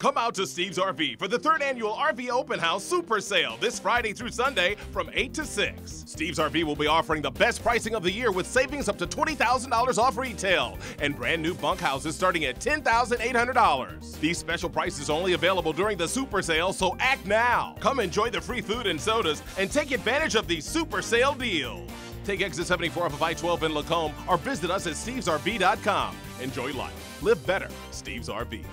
Come out to Steve's RV for the third annual RV Open House Super Sale this Friday through Sunday from 8 to 6. Steve's RV will be offering the best pricing of the year with savings up to $20,000 off retail and brand new bunkhouses starting at $10,800. These special prices are only available during the Super Sale, so act now. Come enjoy the free food and sodas and take advantage of these Super Sale deals. Take exit 74 off of I 12 in Lacombe or visit us at stevesrv.com. Enjoy life. Live better. Steve's RV.